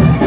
it.